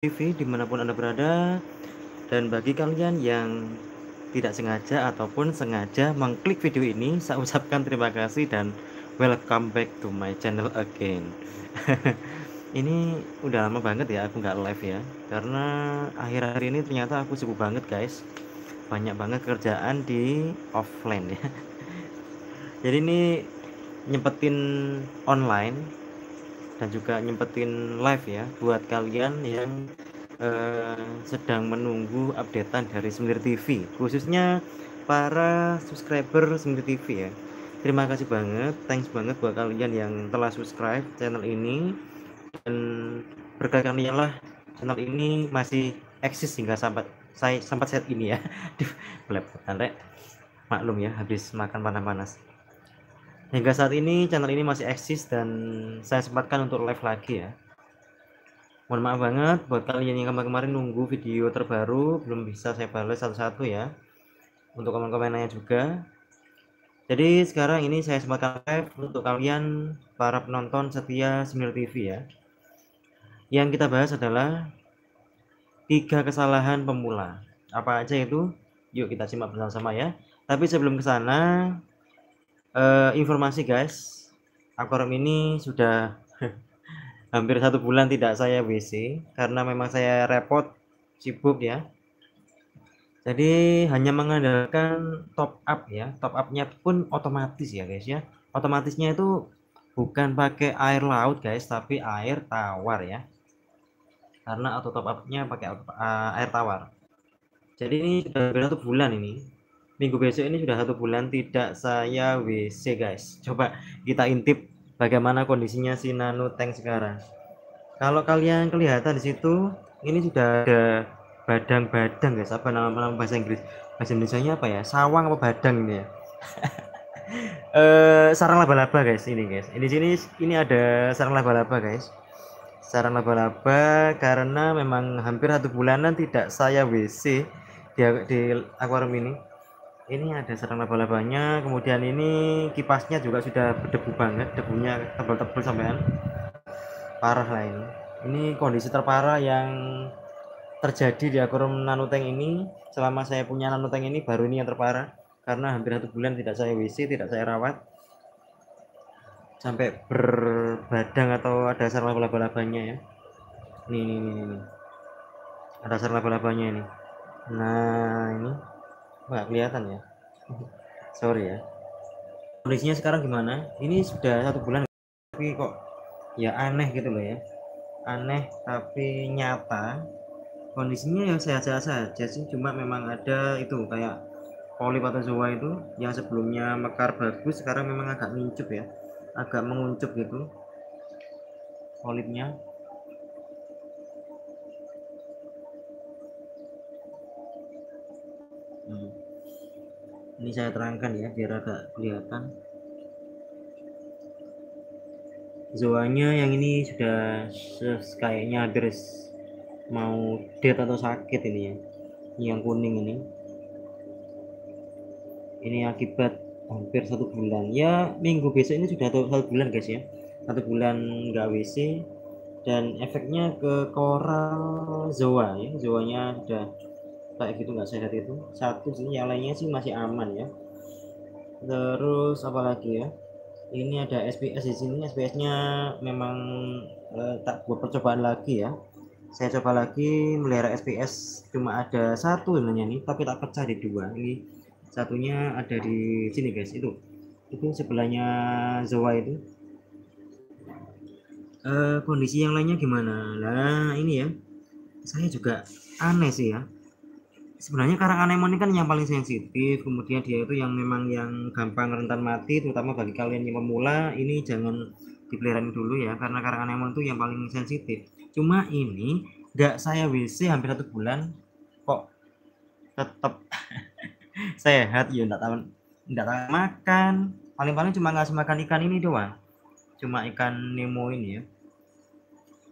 TV di mana pun Anda berada dan bagi kalian yang tidak sengaja ataupun sengaja mengklik video ini saya ucapkan terima kasih dan welcome back to my channel again. Ini udah lama banget ya aku nggak live ya karena akhir-akhir ini ternyata aku sibuk banget guys. Banyak banget kerjaan di offline ya. Jadi ini nyempetin online dan juga nyempetin live ya buat kalian yang uh, sedang menunggu updatean dari Semir TV khususnya para subscriber Semir TV ya. Terima kasih banget thanks banget buat kalian yang telah subscribe channel ini. Dan berkat channel ini masih eksis hingga sampai saya sampai saat ini ya. Di maklum ya habis makan panas-panas Hingga saat ini channel ini masih eksis dan saya sempatkan untuk live lagi ya. Mohon maaf banget buat kalian yang kemarin-kemarin nunggu video terbaru belum bisa saya balas satu-satu ya. Untuk komen-komennya juga. Jadi sekarang ini saya sempatkan live untuk kalian para penonton setia Semir TV ya. Yang kita bahas adalah tiga kesalahan pemula. Apa aja itu? Yuk kita simak bersama-sama ya. Tapi sebelum ke sana, uh, informasi guys, Aquarium ini sudah hampir satu bulan tidak saya WC karena memang saya repot sibuk ya. Jadi hanya mengandalkan top up ya, top upnya pun otomatis ya guys ya. Otomatisnya itu bukan pakai air laut guys, tapi air tawar ya. Karena auto top upnya pakai uh, air tawar. Jadi ini sudah satu bulan ini minggu besok ini sudah satu bulan tidak saya WC guys. Coba kita intip bagaimana kondisinya si nano tank sekarang. Kalau kalian kelihatan di situ ini sudah ada badang-badang guys. Apa nama, nama bahasa Inggris? Bahasa Indonesia nya apa ya? Sawang apa badang ini ya? Eh sarang laba-laba guys ini guys. Ini sini ini ada sarang laba-laba guys. Sarang laba-laba karena memang hampir satu bulanan tidak saya WC di, di akuarium ini ini ada sarang laba-labanya kemudian ini kipasnya juga sudah berdebu banget debunya tebal-tebal sampean. Parah lah ini. Ini kondisi terparah yang terjadi di akuarium nanoteng ini. Selama saya punya nanoteng ini baru ini yang terparah. Karena hampir satu bulan tidak saya WC tidak saya rawat. Sampai berbadang atau ada sarang laba-labanya ya. Nih, nih, nih. ada sarang laba-labanya ini. Nah ini nggak kelihatan ya. Sorry ya. Kondisinya sekarang gimana? Ini sudah satu bulan tapi kok ya aneh gitu loh ya. Aneh tapi nyata. Kondisinya yang sehat-sehat saja sih cuma memang ada itu kayak polip atau zoa itu yang sebelumnya mekar bagus sekarang memang agak mincup ya. Agak menguncup gitu. Polipnya ini saya terangkan ya biar agak kelihatan. Zoanya yang ini sudah kayaknya hampir mau dead atau sakit ini ya. Yang kuning ini. Ini akibat hampir satu bulan. Ya minggu besok ini sudah satu bulan guys ya. Satu bulan nggak WC dan efeknya ke koral zoa ya. Zoanya sudah kayak gitu nggak sehat itu. Satu sini yang lainnya sih masih aman ya. Terus apalagi ya? Ini ada SPS di sini. SPS nya memang eh, tak buat percobaan lagi ya. Saya coba lagi melihara SPS cuma ada satu sebenarnya nih tapi tak pecah di dua. Ini satunya ada di sini guys. Itu. Itu sebelahnya Zoa itu. Eh, kondisi yang lainnya gimana? Lah ini ya. Saya juga aneh sih ya sebenarnya karang anemon ini kan yang paling sensitif kemudian dia itu yang memang yang gampang rentan mati terutama bagi kalian yang pemula ini jangan dipelihara dulu ya karena karang anemon itu yang paling sensitif. Cuma ini nggak saya WC hampir satu bulan kok tetap sehat ya enggak tahu enggak tahu makan. Paling-paling cuma ngasih makan ikan ini doang cuma ikan Nemo ini ya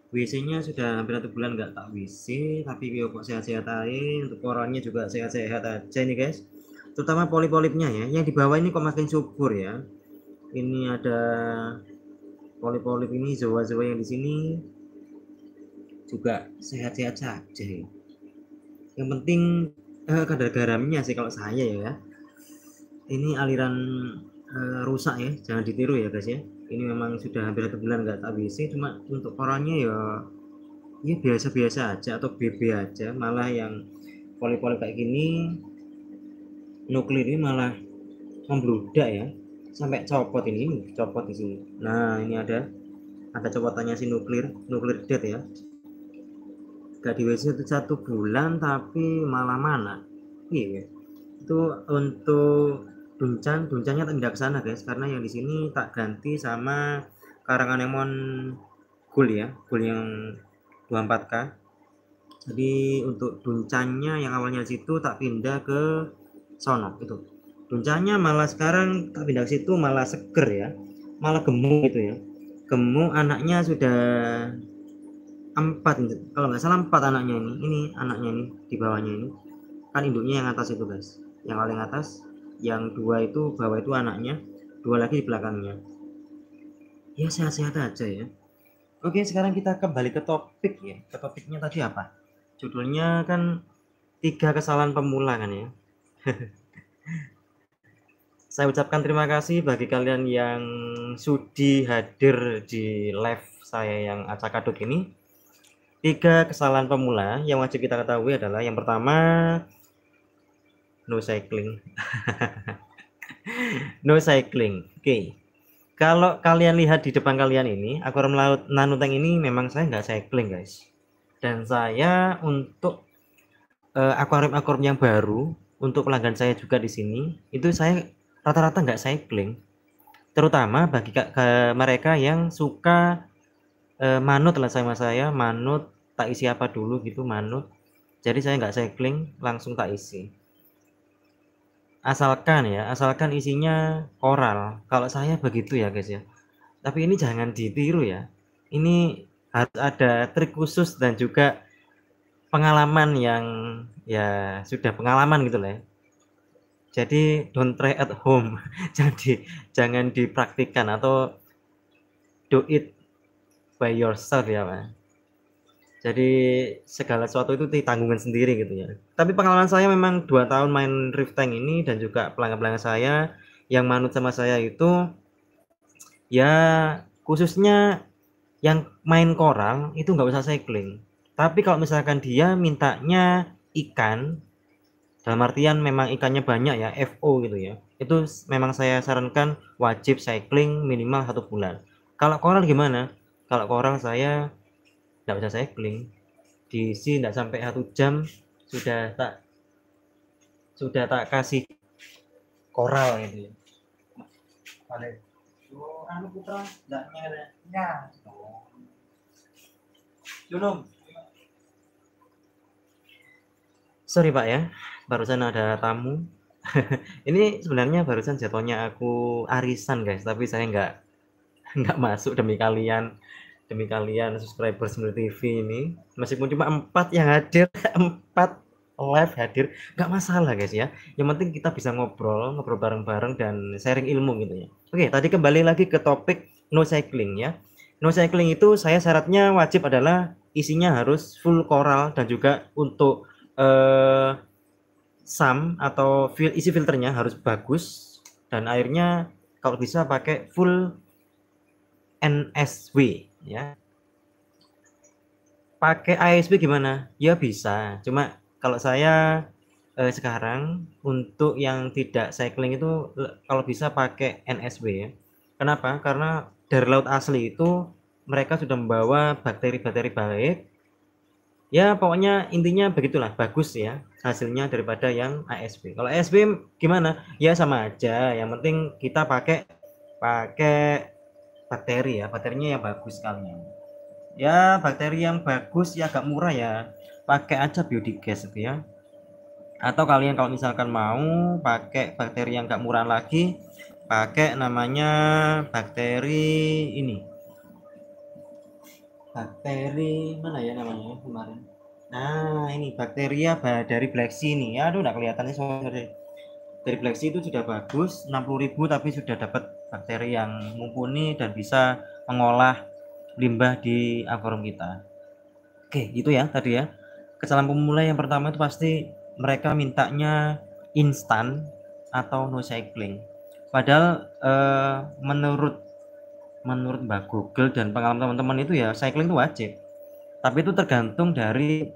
WC-nya sudah hampir satu bulan nggak tak WC tapi kok sehat-sehat aja untuk orangnya juga sehat-sehat aja nih guys terutama polip-polipnya ya yang di bawah ini kok makin subur ya ini ada polip-polip ini zoa-zoa yang di sini juga sehat-sehat saja ya. Yang penting eh, kadar garamnya sih kalau saya ya. Ini aliran eh, rusak ya, jangan ditiru ya guys ya. Ini memang sudah hampir satu bulan nggak WC, cuma untuk korannya ya ya biasa-biasa aja atau BB aja, malah yang poli-poli kayak gini nuklir ini malah membludak ya. Sampai copot ini copot di sini. Nah ini ada ada copotannya si nuklir nuklir dead ya. Gak di WC satu bulan tapi malah mana? Iya itu untuk duncan duncannya tidak ke sana guys karena yang di sini tak ganti sama karangan anemon gold ya gold yang 24k jadi untuk duncannya yang awalnya situ tak pindah ke sono itu Puncaknya malah sekarang tak pindah situ malah seger ya, malah gemuk gitu ya. Gemuk anaknya sudah empat, kalau nggak salah empat anaknya ini. Ini anaknya ini di bawahnya ini. Kan induknya yang atas itu guys, yang paling atas, yang dua itu bawah itu anaknya, dua lagi di belakangnya. Ya sehat-sehat aja ya. Oke sekarang kita kembali ke topik ya. Ke topiknya tadi apa? Judulnya kan tiga kesalahan pemula kan ya. Saya ucapkan terima kasih bagi kalian yang sudi hadir di live saya yang acak aduk ini. Tiga kesalahan pemula yang wajib kita ketahui adalah yang pertama no cycling. no cycling. Oke. Okay. Kalau kalian lihat di depan kalian ini, akuarium laut nanuteng ini memang saya nggak cycling guys. Dan saya untuk uh, akuarium-akuarium yang baru untuk pelanggan saya juga di sini, itu saya rata-rata nggak cycling terutama bagi mereka yang suka e, manut lah sama saya manut tak isi apa dulu gitu manut jadi saya nggak cycling langsung tak isi asalkan ya asalkan isinya koral kalau saya begitu ya guys ya tapi ini jangan ditiru ya ini harus ada trik khusus dan juga pengalaman yang ya sudah pengalaman gitu lah ya jadi don't try at home. Jadi jangan dipraktikkan atau do it by yourself ya, Pak. Jadi segala sesuatu itu ditanggungan sendiri gitu ya. Tapi pengalaman saya memang dua tahun main Rift Tank ini dan juga pelanggan-pelanggan saya yang manut sama saya itu ya khususnya yang main koral itu nggak usah cycling. Tapi kalau misalkan dia mintanya ikan dalam artian memang ikannya banyak ya FO gitu ya itu memang saya sarankan wajib cycling minimal satu bulan kalau koral gimana kalau koral saya tidak bisa cycling. Diisi tidak sampai satu jam sudah tak sudah tak kasih koral gitu ya. Anu putra ya. Sorry pak ya. Barusan ada tamu. Ini sebenarnya barusan jatuhnya aku arisan guys tapi saya nggak nggak masuk demi kalian demi kalian subscriber Sembilan TV ini meskipun cuma empat yang hadir empat live hadir nggak masalah guys ya. Yang penting kita bisa ngobrol ngobrol bareng-bareng dan sharing ilmu gitu ya. Oke tadi kembali lagi ke topik no cycling ya. No cycling itu saya syaratnya wajib adalah isinya harus full coral dan juga untuk eh, SAM atau fil isi filternya harus bagus dan airnya kalau bisa pakai full NSW ya. Pakai ASW gimana? Ya bisa. Cuma kalau saya eh, sekarang untuk yang tidak cycling itu kalau bisa pakai NSW ya. Kenapa? Karena dari laut asli itu mereka sudah membawa bakteri-bakteri baik ya pokoknya intinya begitulah bagus ya hasilnya daripada yang ASB kalau ASB gimana ya sama aja yang penting kita pakai pakai bakteri ya bakterinya yang bagus sekalian ya bakteri yang bagus ya agak murah ya. Pakai aja biodigas itu ya. Atau kalian kalau misalkan mau pakai bakteri yang gak murah lagi pakai namanya bakteri ini. Bakteri mana ya namanya kemarin? Nah ini bakteria dari Black Sea ini. Aduh udah kelihatannya sorry dari Black Sea itu sudah bagus 60.000 tapi sudah dapat bakteri yang mumpuni dan bisa mengolah limbah di akuarium kita Oke, itu ya tadi ya. Kesalahan pemula yang pertama itu pasti mereka mintanya instan atau no cycling. Padahal eh, menurut menurut Mbak Google dan pengalaman teman-teman itu ya cycling itu wajib. Tapi itu tergantung dari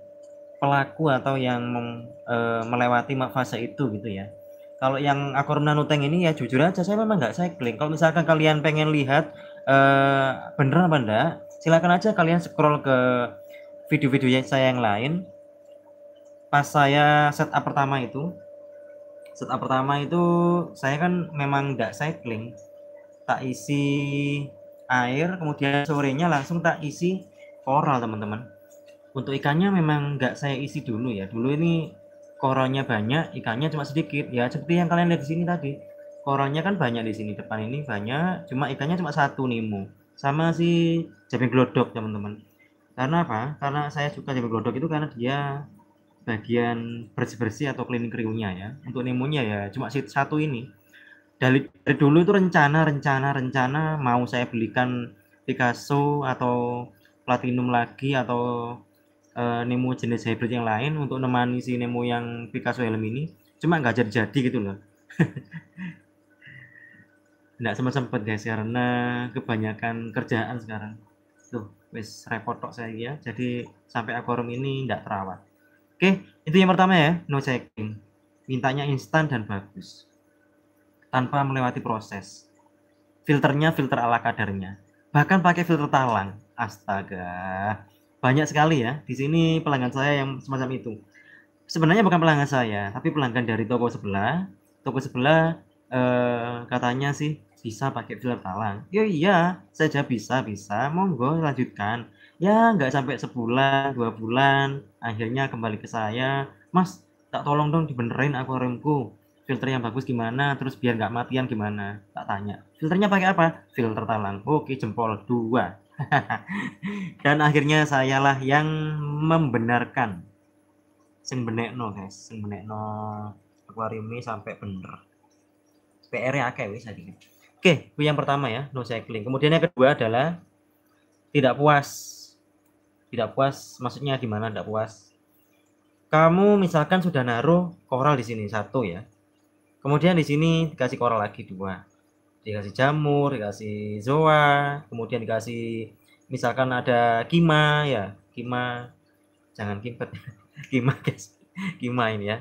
pelaku atau yang mem, eh, melewati fase itu gitu ya. Kalau yang aku Nuteng ini ya jujur aja saya memang nggak cycling. Kalau misalkan kalian pengen lihat eh, beneran apa enggak, silakan aja kalian scroll ke video-video saya yang lain. Pas saya setup pertama itu, setup pertama itu saya kan memang nggak cycling, tak isi air, kemudian sorenya langsung tak isi koral teman-teman. Untuk ikannya memang nggak saya isi dulu ya. Dulu ini koralnya banyak, ikannya cuma sedikit. Ya seperti yang kalian lihat di sini tadi. Koralnya kan banyak di sini depan ini banyak, cuma ikannya cuma satu Nemo. Sama si jamin glodok teman-teman. Karena apa? Karena saya suka jamin glodok itu karena dia bagian bersih-bersih atau cleaning kriunya ya. Untuk Nemonya ya cuma satu ini. Dari, dari dulu itu rencana, rencana, rencana mau saya belikan Picasso atau Platinum lagi atau uh, Nemo jenis hybrid yang lain untuk nemani si Nemo yang Picasso helm ini. Cuma nggak jadi-jadi gitu loh. Nggak sempat sempat guys karena kebanyakan kerjaan sekarang. Tuh wes repot kok saya ya. Jadi sampai aquarium ini nggak terawat. Oke itu yang pertama ya no checking. Mintanya instan dan bagus. Tanpa melewati proses. Filternya filter ala kadarnya. Bahkan pakai filter talang. Astaga banyak sekali ya. Di sini pelanggan saya yang semacam itu. Sebenarnya bukan pelanggan saya, tapi pelanggan dari toko sebelah. Toko sebelah eh, katanya sih bisa pakai filter talang. Ya iya, saja bisa, bisa. Monggo lanjutkan. Ya nggak sampai sebulan, dua bulan, akhirnya kembali ke saya. Mas, tak tolong dong dibenerin akuariumku. Filter yang bagus gimana? Terus biar nggak matian gimana? Tak tanya. Filternya pakai apa? Filter talang. Oke, jempol dua. Dan akhirnya sayalah yang membenarkan. Sing benekno guys, sing benekno akuarium ini sampai bener. PR-nya akeh wis. Oke, yang pertama ya, no cycling. Kemudian yang kedua adalah tidak puas. Tidak puas, maksudnya gimana tidak puas? Kamu misalkan sudah naruh koral di sini satu ya. Kemudian di sini dikasih koral lagi dua dikasih jamur, dikasih zoa, kemudian dikasih misalkan ada kima ya, kima jangan kimpet, kima guys, kima ini ya.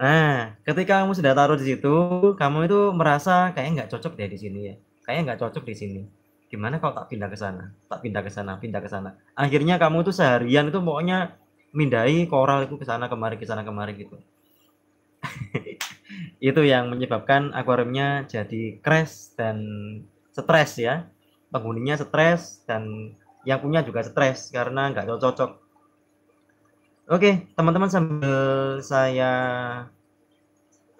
Nah, ketika kamu sudah taruh di situ, kamu itu merasa kayak nggak cocok deh di sini ya, kayak nggak cocok di sini. Gimana kalau tak pindah ke sana, tak pindah ke sana, pindah ke sana. Akhirnya kamu itu seharian itu pokoknya mindai koral itu ke sana kemari ke sana kemari gitu. itu yang menyebabkan akuariumnya jadi crash dan stres ya. Penghuninya stres dan yang punya juga stres karena nggak cocok. Oke teman-teman sambil saya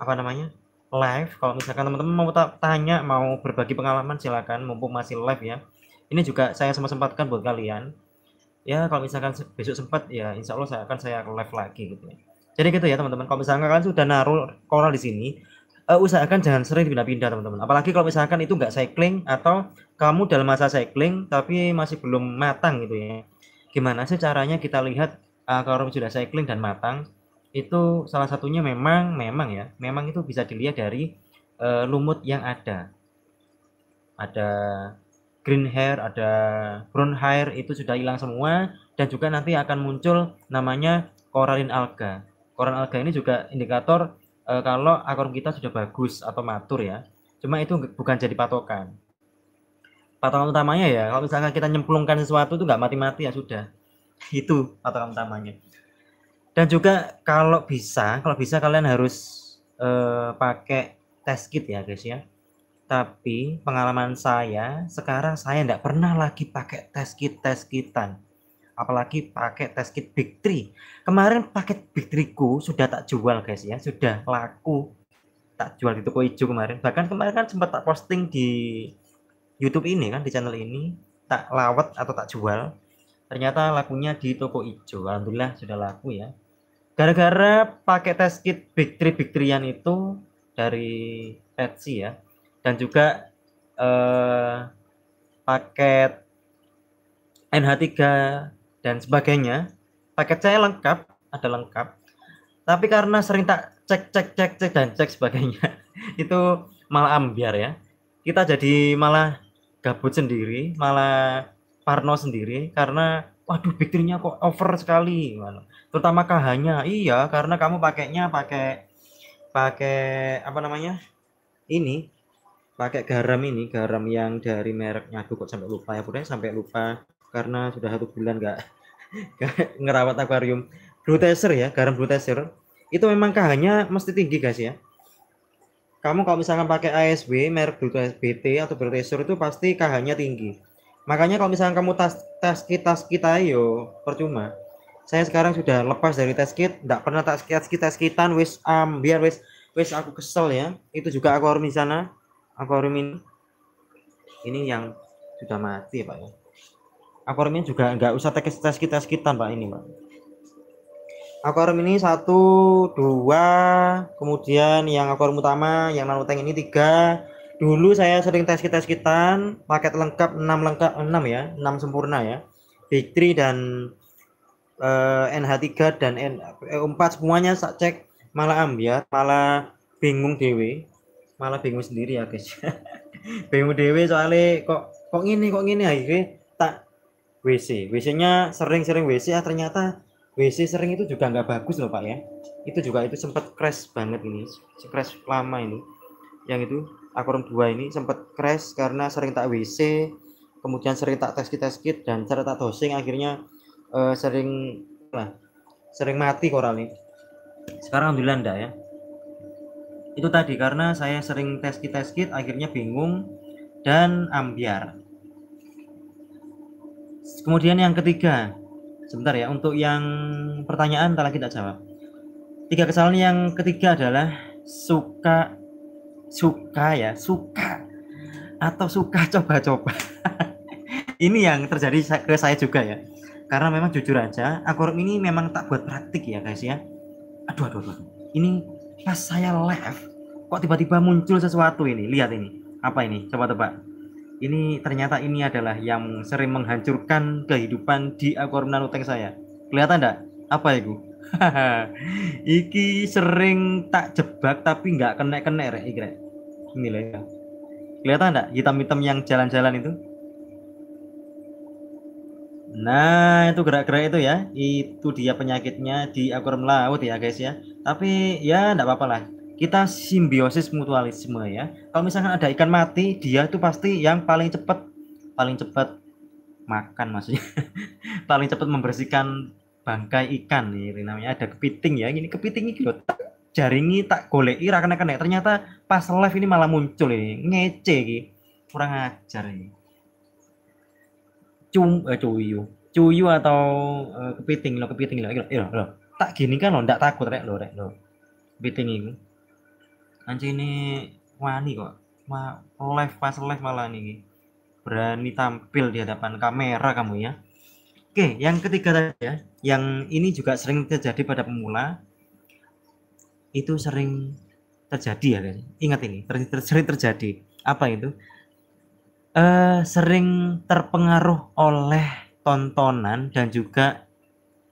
apa namanya live kalau misalkan teman-teman mau tanya mau berbagi pengalaman silakan mumpung masih live ya. Ini juga saya sempat sempatkan buat kalian. Ya kalau misalkan besok sempat ya insya Allah saya akan saya live lagi gitu ya jadi gitu ya teman-teman. Kalau misalkan kalian sudah naruh koral di sini, uh, usahakan jangan sering pindah-pindah teman-teman. Apalagi kalau misalkan itu nggak cycling atau kamu dalam masa cycling tapi masih belum matang gitu ya. Gimana sih caranya kita lihat uh, kalau sudah cycling dan matang? Itu salah satunya memang memang ya, memang itu bisa dilihat dari uh, lumut yang ada. Ada green hair, ada brown hair itu sudah hilang semua dan juga nanti akan muncul namanya coralline alga koran alga ini juga indikator e, kalau akor kita sudah bagus atau matur ya. Cuma itu bukan jadi patokan. Patokan utamanya ya, kalau misalkan kita nyemplungkan sesuatu itu nggak mati-mati ya sudah. Itu patokan utamanya. Dan juga kalau bisa, kalau bisa kalian harus e, pakai test kit ya guys ya. Tapi pengalaman saya sekarang saya tidak pernah lagi pakai test kit test kitan apalagi pakai test kit Big Tree. Kemarin paket Big Tree ku sudah tak jual guys ya, sudah laku. Tak jual di toko hijau kemarin. Bahkan kemarin kan sempat tak posting di YouTube ini kan di channel ini, tak lawat atau tak jual. Ternyata lakunya di toko hijau. Alhamdulillah sudah laku ya. Gara-gara pakai test kit Big Tree Big Treean itu dari Etsy ya. Dan juga eh, paket NH3 dan sebagainya. Paket saya lengkap ada lengkap. Tapi karena sering tak cek cek cek cek dan cek sebagainya itu malah ambiar ya. Kita jadi malah gabut sendiri malah parno sendiri karena waduh baterainya kok over sekali. Terutama KH-nya iya karena kamu pakainya pakai pakai apa namanya ini pakai garam ini garam yang dari mereknya. Aku kok sampai lupa ya pokoknya sampai lupa karena sudah satu bulan nggak ngerawat akuarium. Blue tester ya garam blue tester. Itu memang KH-nya mesti tinggi guys ya. Kamu kalau misalkan pakai ASB merek blue BT atau blue tester itu pasti KH-nya tinggi. Makanya kalau misalnya kamu tas tas kit tas kita yo percuma. Saya sekarang sudah lepas dari tes kit tidak pernah tas kit tes kitan wis um, biar wis wis aku kesel ya. Itu juga aku di sana akuarium ini. Ini yang sudah mati pak ya akuarium ini juga nggak usah tes tes kit tes kitan pak ini pak akuarium ini satu dua kemudian yang akuarium utama yang tank ini tiga. Dulu saya sering tes kita kitan paket lengkap 6 lengkap 6 ya 6 sempurna ya. Big 3 dan eh, NH3 dan N4 eh, semuanya saya cek malah ambiar malah bingung dewe. Malah bingung sendiri ya guys. Bingung dewe soalnya kok kok gini kok gini akhirnya WC WC nya sering-sering WC ya ternyata WC sering itu juga nggak bagus loh pak ya. Itu juga itu sempat crash banget ini crash lama ini. Yang itu akuarium 2 ini sempat crash karena sering tak WC kemudian sering tak tes kit tes kit dan cara tak dosing akhirnya uh, sering lah sering mati koral ini sekarang alhamdulillah enggak ya. Itu tadi karena saya sering tes kit tes kit akhirnya bingung dan ambiar kemudian yang ketiga sebentar ya untuk yang pertanyaan tak lagi tak jawab. Tiga kesalahan yang ketiga adalah suka suka ya suka atau suka coba-coba. Ini yang terjadi ke saya juga ya. Karena memang jujur aja akuarium ini memang tak buat praktik ya guys ya. Aduh aduh aduh ini pas saya live kok tiba-tiba muncul sesuatu ini? Lihat ini. Apa ini? Coba tebak ini ternyata ini adalah yang sering menghancurkan kehidupan di akuarium nanoteng saya. Kelihatan enggak apa itu iki sering tak jebak tapi nggak kena kena rek iki rek. Ini lah ya. Kelihatan enggak hitam-hitam yang jalan-jalan itu? Nah itu gerak-gerak itu ya. Itu dia penyakitnya di akuarium laut ya guys ya. Tapi ya enggak apa-apa lah kita simbiosis mutualisme ya. Kalau misalkan ada ikan mati dia itu pasti yang paling cepat paling cepat makan maksudnya. Paling cepat membersihkan bangkai ikan nih namanya ada kepiting ya. Ini kepiting ini loh jaringi tak golek ira kena kena ternyata pas live ini malah muncul ini ngece iki. Kurang ajar ini. Cum eh, cuyu. Cuyu atau eh, kepiting lo kepiting lo. tak gini kan lo ndak takut rek lo rek lo. Kepiting ini anjir ini wani kok Ma, live pas live malah nih berani tampil di hadapan kamera kamu ya Oke, yang ketiga tadi ya, yang ini juga sering terjadi pada pemula, itu sering terjadi ya guys. Ingat ini, ter ter sering terjadi. Apa itu? Uh, sering terpengaruh oleh tontonan dan juga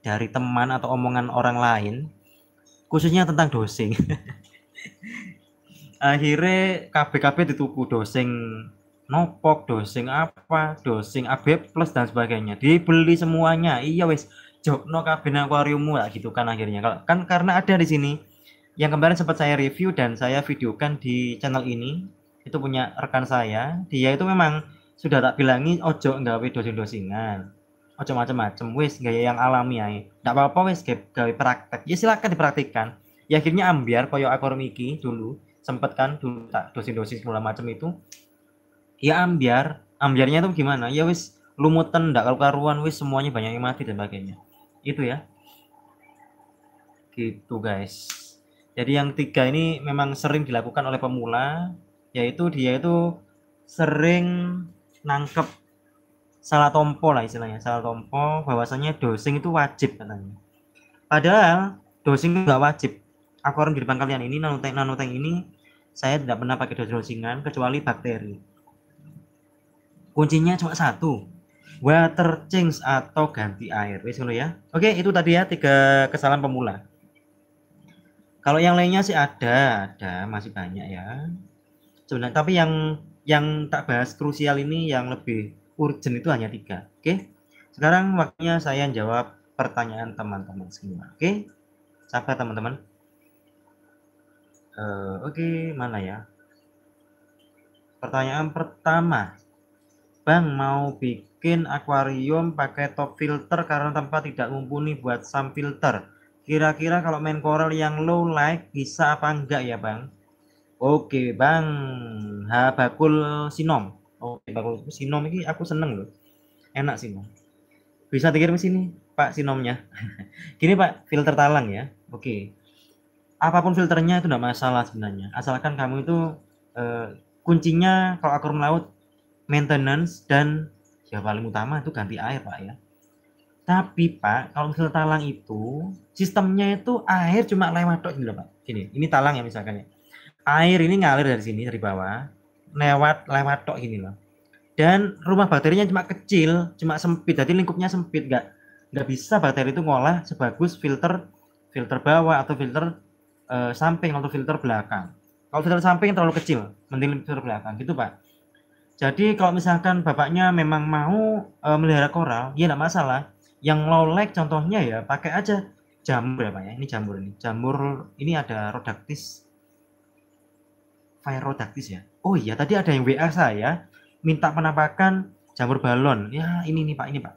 dari teman atau omongan orang lain, khususnya tentang dosing. Akhirnya KBKB dituku dosing nopok dosing apa dosing AB plus dan sebagainya. Dibeli semuanya. Iya wes jokno kabin akuariummu lah gitu kan akhirnya. Kalau kan karena ada di sini. Yang kemarin sempat saya review dan saya videokan di channel ini itu punya rekan saya. Dia itu memang sudah tak bilangi ojo nggak dosing dosingan ojo macam-macam wes gaya yang alami ya nggak apa-apa wes gawe praktek. Ya silakan dipraktikkan. Ya akhirnya ambiar koyo akuarium iki dulu sempet kan dulu tak dosis dosis segala macam itu. Ya ambiar. Ambiarnya tuh gimana? Ya wis lumutan ndak kalau karuan wis semuanya banyak yang mati dan sebagainya. Itu ya. Gitu guys. Jadi yang tiga ini memang sering dilakukan oleh pemula yaitu dia itu sering nangkep salah tompo lah istilahnya. Salah tompo bahwasanya dosing itu wajib katanya. Padahal dosing nggak wajib. Akuarium di depan kalian ini nanoteng nanoteng ini saya tidak pernah pakai dosingan kecuali bakteri. Kuncinya cuma satu water change atau ganti air. Wis ya? Oke itu tadi ya tiga kesalahan pemula. Kalau yang lainnya sih ada ada masih banyak ya. Sebenarnya tapi yang yang tak bahas krusial ini yang lebih urgent itu hanya tiga oke? Sekarang waktunya saya jawab pertanyaan teman-teman semua oke? Sabar teman-teman uh, oke mana ya pertanyaan pertama Bang mau bikin akuarium pakai top filter karena tempat tidak mumpuni buat sam filter. Kira-kira kalau main coral yang low light bisa apa enggak ya Bang? Oke Bang, ha bakul sinom. Oke bakul sinom ini aku seneng loh. Enak sih Bang. Bisa dikirim sini Pak sinomnya. Gini Pak, filter talang ya. Oke. Apa pun filternya itu enggak masalah sebenarnya. Asalkan kamu itu eh, kuncinya kalau akuarium laut maintenance dan ya paling utama itu ganti air Pak ya. Tapi Pak, kalau misalnya talang itu sistemnya itu air cuma lewat tok gitu Pak. Gini, ini talang ya misalkan ya. Air ini ngalir dari sini dari bawah, lewat lewat tok gini loh. Dan rumah bakterinya cuma kecil, cuma sempit. Jadi lingkupnya sempit, nggak nggak bisa bakteri itu ngolah sebagus filter filter bawah atau filter uh, samping atau filter belakang. Kalau filter samping terlalu kecil, mending filter belakang gitu Pak. Jadi kalau misalkan bapaknya memang mau e, melihara koral, ya enggak masalah. Yang low contohnya ya pakai aja jamur ya Pak ya. Ini jamur ini. Jamur ini ada rodactis. Fire rodactis ya. Oh iya tadi ada yang WA saya minta penampakan jamur balon. Ya ini nih Pak, ini Pak.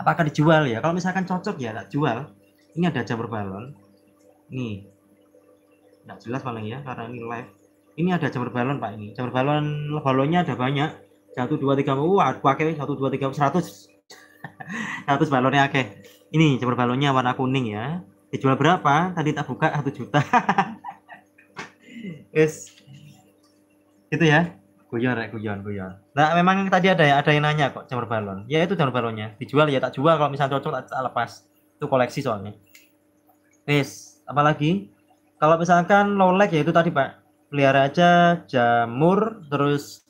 Apakah dijual ya? Kalau misalkan cocok ya tak jual. Ini ada jamur balon. Nih. Enggak jelas paling ya karena ini live. Ini ada jamur balon pak ini. Jamur balon balonnya ada banyak. Satu dua tiga wah pakai satu dua tiga seratus. Seratus balonnya oke. Ini jamur balonnya warna kuning ya. Dijual berapa? Tadi tak buka satu juta. Es itu ya. Guyon rek guyon guyon. Nah memang tadi ada ya ada yang nanya kok jamur balon. Ya itu jamur balonnya. Dijual ya tak jual. Kalau misalnya cocok tak lepas. Itu koleksi soalnya. Es apalagi kalau misalkan low lag ya itu tadi pak. Pelihara aja jamur terus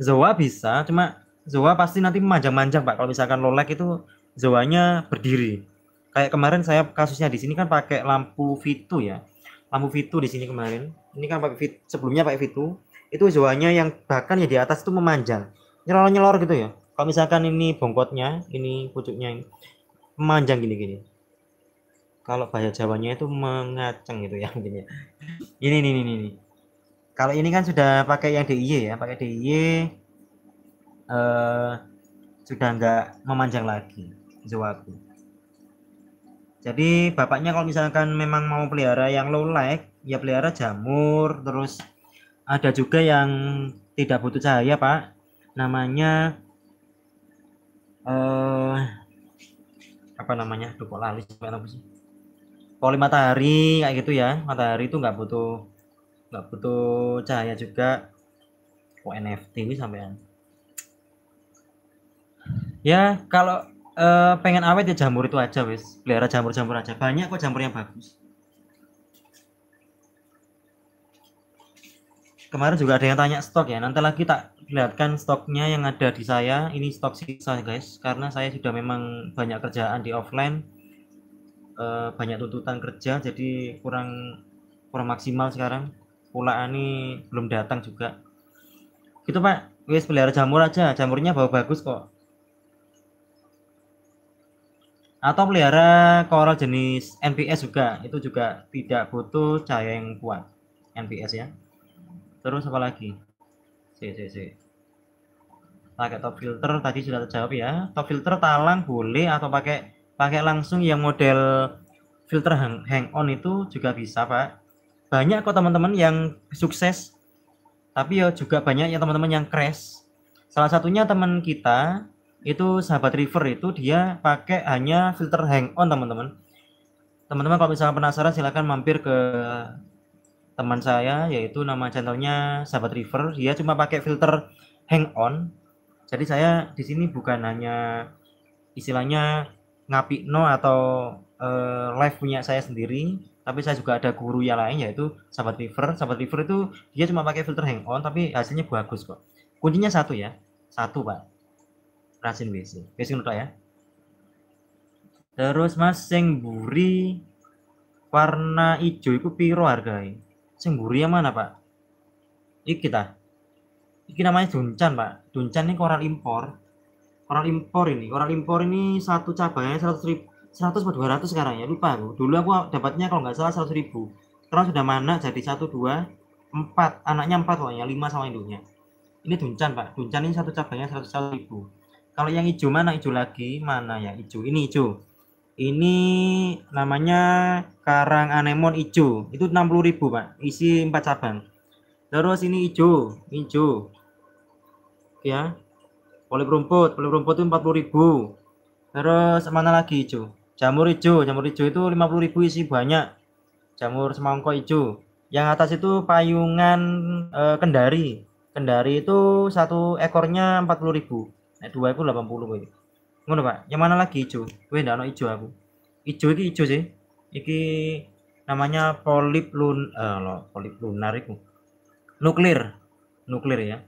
zoa bisa cuma zoa pasti nanti manjang-manjang pak. Kalau misalkan lolek itu zoanya berdiri. Kayak kemarin saya kasusnya di sini kan pakai lampu Vitu ya. Lampu Vitu di sini kemarin. Ini kan pakai fit sebelumnya pakai Vitu itu zoanya yang bahkan ya di atas itu memanjang. Nyelor-nyelor gitu ya. Kalau misalkan ini bongkotnya ini pucuknya ini memanjang gini-gini kalau bahasa Jawanya itu mengaceng gitu ya mungkin ya ini ini ini ini kalau ini kan sudah pakai yang DIY ya, pakai DIY eh, sudah enggak memanjang lagi Zoaku. Jadi bapaknya kalau misalkan memang mau pelihara yang low light, ya pelihara jamur, terus ada juga yang tidak butuh cahaya pak, namanya eh apa namanya? Lali apa sih? Poli matahari kayak gitu ya, matahari itu nggak butuh nggak butuh cahaya juga. Kok NFT sampean? Ya kalau uh, pengen awet ya jamur itu aja wis. Pelihara jamur-jamur aja. Banyak kok jamur yang bagus. Kemarin juga ada yang tanya stok ya. Nanti lagi tak lihatkan stoknya yang ada di saya. Ini stok sisa guys. Karena saya sudah memang banyak kerjaan di offline uh, banyak tuntutan kerja jadi kurang kurang maksimal sekarang. Pula ini belum datang juga. Gitu pak. Wis pelihara jamur aja. Jamurnya bawa bagus kok. Atau pelihara koral jenis NPS juga. Itu juga tidak butuh cahaya yang kuat. NPS ya. Terus apa lagi? Si si si pakai top filter. Tadi sudah terjawab ya. Top filter talang boleh atau pakai pakai langsung yang model filter hang, hang on itu juga bisa pak. Banyak kok teman-teman yang sukses tapi ya juga banyak yang teman-teman yang crash. Salah satunya teman kita itu sahabat river itu dia pakai hanya filter hang on teman-teman. Teman-teman kalau misalnya penasaran silahkan mampir ke teman saya yaitu nama channelnya sahabat river. Dia cuma pakai filter hang on. Jadi saya di sini bukan hanya istilahnya ngapi no atau uh, live punya saya sendiri tapi saya juga ada guru yang lain yaitu sahabat river sahabat river itu dia cuma pakai filter hang on tapi hasilnya bagus kok. Kuncinya satu ya. Satu pak. Racin WC wis ngono ya terus mas sing buri warna hijau itu piro harganya sing buri yang mana pak? Iki ta. Iki namanya duncan pak. Duncan ini koral impor koral impor ini koral impor ini satu cabangnya seratus ribu seratus dua ratus sekarang ya lupa aku. Dulu aku dapatnya kalau nggak salah seratus ribu. Sekarang sudah mana jadi satu dua empat. Anaknya empat pokoknya lima sama induknya. Ini duncan pak. Duncan ini satu cabangnya seratus ribu. Kalau yang hijau mana? Hijau lagi mana ya? Hijau. Ini hijau. Ini namanya karang anemon hijau. Itu 60.000 pak. Isi 4 cabang. Terus ini hijau hijau. Ya polip rumput polip rumput itu 40.000 terus mana lagi hijau jamur hijau jamur hijau itu 50.000 isi banyak. Jamur semangkok hijau yang atas itu payungan e, kendari. Kendari itu satu ekornya 40.000 nah, dua itu 80 ini ngono pak. Yang mana lagi hijau gue ndak ono hijau aku. Hijau iki hijau sih. Iki namanya polip lun eh polip lunar itu nuklir. Nuklir ya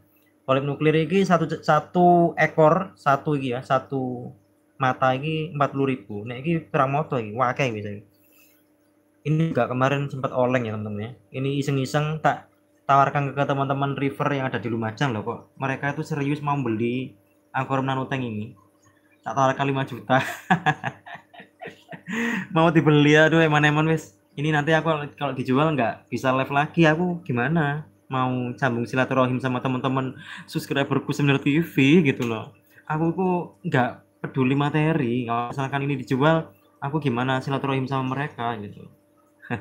polip nuklir iki satu satu ekor satu iki ya satu mata iki empat puluh ribu. Nah iki perang moto iki wakai bisa ini juga kemarin sempat oleng ya teman-teman ya. Ini iseng-iseng tak tawarkan ke teman-teman river yang ada di Lumajang loh kok. Mereka itu serius mau beli angkor nanoteng ini. Tak tawarkan 5 juta. Mau dibeli aduh emang emang wis. Ini nanti aku kalau dijual nggak bisa live lagi aku gimana mau sambung silaturahim sama teman-teman subscriberku seminar TV gitu loh. Aku kok nggak peduli materi kalau misalkan ini dijual aku gimana silaturahim sama mereka gitu.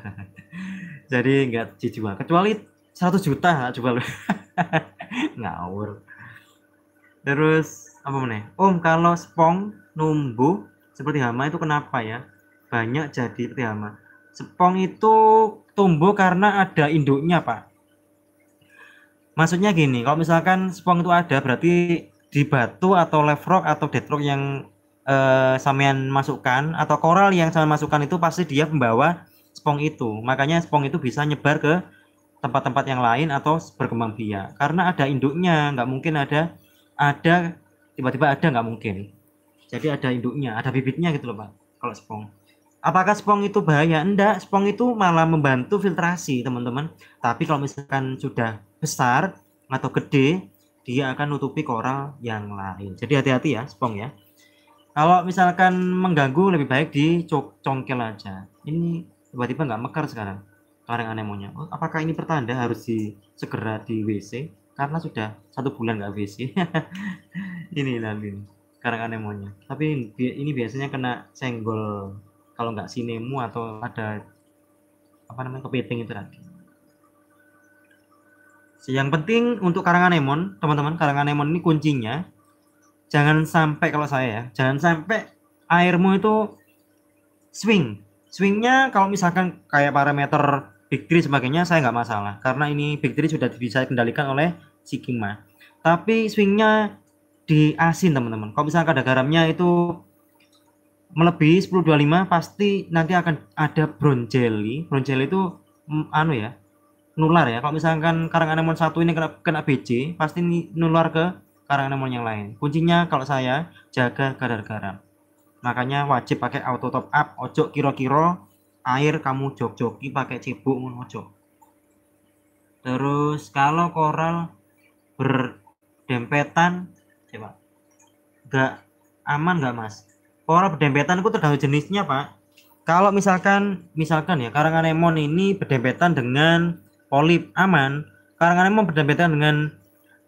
Jadi nggak dijual kecuali 100 juta jual. Ngawur. Terus apa mana om kalau spong numbuh seperti hama itu kenapa ya? Banyak jadi seperti hama. Spong itu tumbuh karena ada induknya pak maksudnya gini kalau misalkan spong itu ada berarti di batu atau left rock atau dead rock yang eh, samian masukkan atau koral yang samian masukkan itu pasti dia membawa spong itu. Makanya spong itu bisa nyebar ke tempat-tempat yang lain atau berkembang biak. Karena ada induknya nggak mungkin ada ada tiba-tiba ada nggak mungkin. Jadi ada induknya ada bibitnya gitu loh pak kalau spong. Apakah spong itu bahaya? Enggak spong itu malah membantu filtrasi teman-teman. Tapi kalau misalkan sudah besar atau gede dia akan nutupi koral yang lain. Jadi hati-hati ya spong ya. Kalau misalkan mengganggu lebih baik dicongkel aja. Ini tiba-tiba nggak mekar sekarang karang anemonya. Oh, apakah ini pertanda harus di segera di WC karena sudah satu bulan nggak WC ini nanti karang anemonya. Tapi ini biasanya kena senggol kalau nggak sinemu atau ada apa namanya kepiting itu tadi yang penting untuk karang anemon teman-teman karang anemon ini kuncinya jangan sampai kalau saya ya jangan sampai airmu itu swing swingnya kalau misalkan kayak parameter Big Tree sebagainya saya nggak masalah karena ini Big Tree sudah bisa dikendalikan oleh si Kima. Tapi swingnya di asin teman-teman. Kalau misalkan ada garamnya itu melebihi 1025 pasti nanti akan ada brown jelly. Brown jelly itu mm, anu ya nular ya. Kalau misalkan karang anemon satu ini kena, kena BC pasti nular ke karang anemon yang lain. Kuncinya kalau saya jaga kadar garam. Makanya wajib pakai auto top up, ojo kiro-kiro air kamu jok-joki pakai cebok ngono Terus kalau koral berdempetan coba nggak aman nggak mas? Koral berdempetan itu tergantung jenisnya pak. Kalau misalkan misalkan ya karang anemon ini berdempetan dengan polip aman, karang anemon berdempetan dengan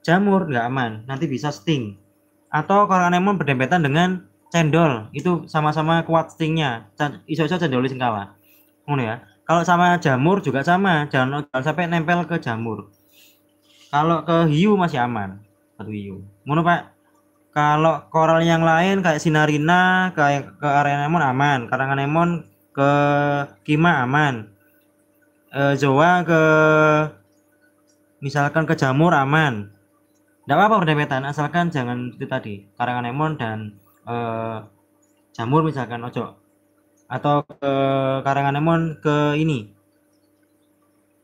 jamur nggak aman, nanti bisa sting. Atau karang anemon berdempetan dengan cendol. Itu sama-sama kuat stingnya. Iso-iso cendol sing kalah. Ngono ya. Kalau sama jamur juga sama. Jangan, jangan sampai nempel ke jamur. Kalau ke hiu masih aman. Satu hiu. Ngono pak. Kalau koral yang lain kayak sinarina kayak ke anemon aman. Karang anemon ke kima aman e, zoa ke misalkan ke jamur aman. Tidak apa-apa berdempetan asalkan jangan itu tadi karang anemon dan e, jamur misalkan ojo. Atau ke karangan anemon ke ini.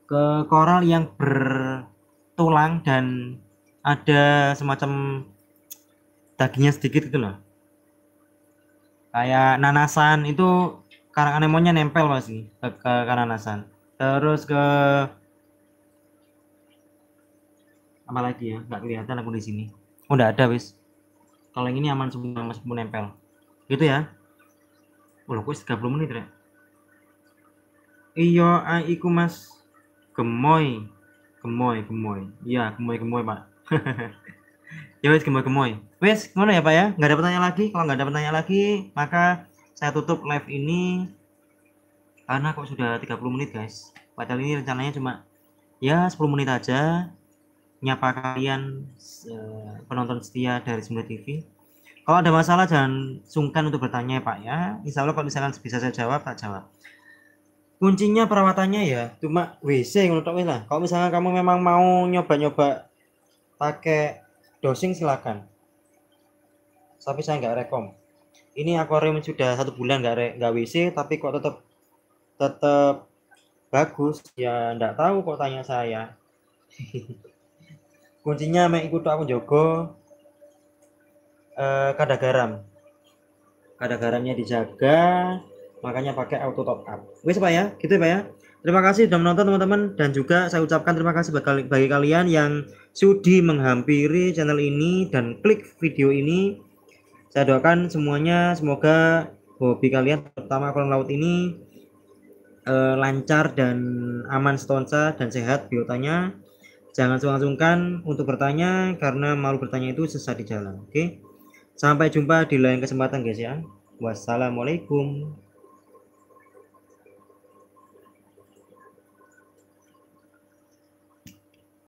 Ke koral yang bertulang dan ada semacam dagingnya sedikit gitu loh. Kayak nanasan itu karang anemonnya nempel pasti ke, ke, terus ke apa lagi ya? Nggak kelihatan aku di sini. Oh udah ada wis. Kalau yang ini aman semua masih nempel. Gitu ya? Oh kok 30 menit ya iya ah, iku mas. Gemoy. Gemoy gemoy. Iya gemoy gemoy pak. Ya wis gemoy gemoy. Wis gimana ya pak ya? Nggak ada pertanyaan lagi? Kalau nggak ada pertanyaan lagi maka saya tutup live ini karena kok sudah 30 menit guys padahal ini rencananya cuma ya 10 menit aja nyapa kalian uh, penonton setia dari Sumber TV. Kalau ada masalah jangan sungkan untuk bertanya ya Pak ya. Insya Allah kalau misalkan bisa saya jawab, tak jawab. Kuncinya perawatannya ya cuma WC menurut lah. Kalau misalnya kamu memang mau nyoba-nyoba pakai dosing silakan. Tapi saya nggak rekom. Ini akuarium sudah satu bulan nggak nggak WC, tapi kok tetap tetap bagus. Ya nggak tahu kok tanya saya. kuncinya mek ikut aku jogo eh, kada garam. Kada garamnya dijaga makanya pakai auto top up. Wes pak ya? Gitu ya pak ya? Terima kasih sudah menonton teman-teman. Dan juga saya ucapkan terima kasih bagi, bagi kalian yang sudi menghampiri channel ini dan klik video ini. Saya doakan semuanya semoga hobi kalian terutama kolam laut ini eh, lancar dan aman stonsa dan sehat biotanya Jangan sungkan-sungkan untuk bertanya karena malu bertanya itu sesat di jalan. Oke. Sampai jumpa di lain kesempatan guys ya. Wassalamualaikum